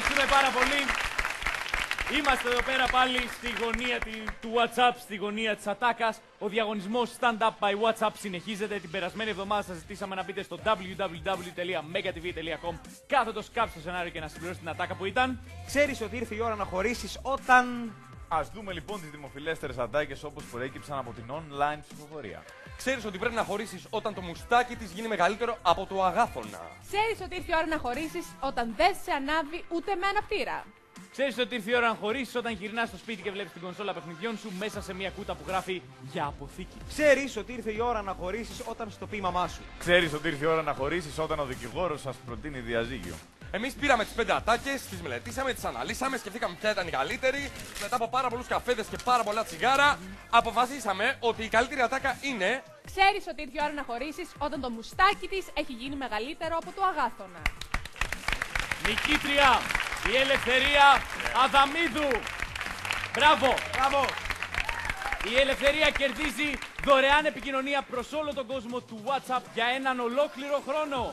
Ευχαριστούμε πάρα πολύ. Είμαστε εδώ πέρα πάλι στη γωνία τη- του WhatsApp, στη γωνία της ατάκας. Ο διαγωνισμός Stand Up by WhatsApp συνεχίζεται. Την περασμένη εβδομάδα σας ζητήσαμε να μπείτε στο www.megatv.com κάθετος κάψτε το σενάριο και να συμπληρώσετε την ατάκα που ήταν. Ξέρεις ότι ήρθε η ώρα να χωρίσεις όταν. Α δούμε λοιπόν τις δημοφιλέστερες ατάκες όπως προέκυψαν από την online ψηφοφορία. Ξέρεις ότι πρέπει να χωρίσεις όταν το μουστάκι της γίνει μεγαλύτερο από το αγάθωνα. Ξέρεις ότι ήρθε η ώρα να χωρίσεις όταν δεν σε ανάβει ούτε με αναπτήρα. Ξέρεις ότι ήρθε η ώρα να χωρίσεις όταν γυρνάς στο σπίτι και βλέπεις την κονσόλα παιχνιδιών σου μέσα σε μια κούτα που γράφει για αποθήκη. Ξέρεις ότι ήρθε η ώρα να χωρίσεις όταν στο πει η μαμά σου. Ξέρεις ότι ήρθε η ώρα να χωρίσεις όταν ο δικηγόρος σας προτείνει διαζύγιο. Εμείς πήραμε τις πέντε ατάκες, τις μελετήσαμε, τις αναλύσαμε, σκεφτήκαμε ποια ήταν η καλύτερη. Μετά από πάρα πολλούς καφέδες και πάρα πολλά τσιγάρα, αποφασίσαμε ότι η καλύτερη ατάκα είναι. Ξέρεις ότι ήρθε η ώρα να χωρίσεις όταν το μουστάκι της έχει γίνει μεγαλύτερο από το αγάθωνα. Νικήτρια, η Ελευθερία Αδαμίδου. Μπράβο. Μπράβο! Η Ελευθερία κερδίζει δωρεάν επικοινωνία προς όλο τον κόσμο του WhatsApp για έναν ολόκληρο χρόνο.